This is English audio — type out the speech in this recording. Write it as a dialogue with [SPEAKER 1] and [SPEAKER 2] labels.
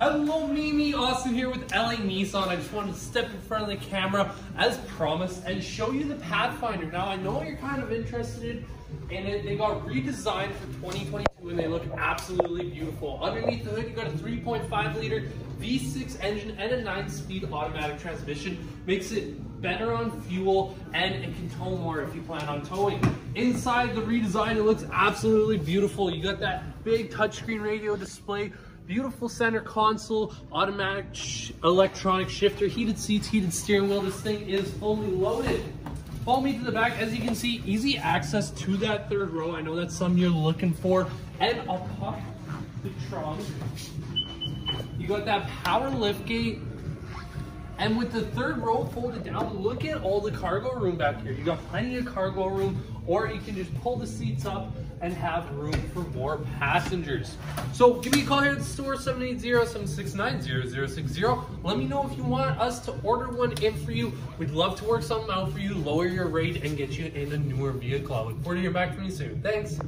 [SPEAKER 1] Hello, Mimi. Austin here with LA Nissan. I just wanted to step in front of the camera as promised and show you the Pathfinder. Now, I know you're kind of interested in it. They got redesigned for 2022 and they look absolutely beautiful. Underneath the hood, you got a 3.5 liter V6 engine and a 9 speed automatic transmission. Makes it better on fuel and it can tow more if you plan on towing. Inside the redesign, it looks absolutely beautiful. You got that big touchscreen radio display Beautiful center console, automatic sh electronic shifter, heated seats, heated steering wheel. This thing is fully loaded. Follow me to the back. As you can see, easy access to that third row. I know that's something you're looking for. And I'll pop the trunk. You got that power lift gate. And with the third row folded down, look at all the cargo room back here. You got plenty of cargo room, or you can just pull the seats up and have room for more passengers. So give me a call here at the store, 780-769-0060. Let me know if you want us to order one in for you. We'd love to work something out for you, lower your rate, and get you in a newer vehicle. I look forward to hearing back from you soon. Thanks.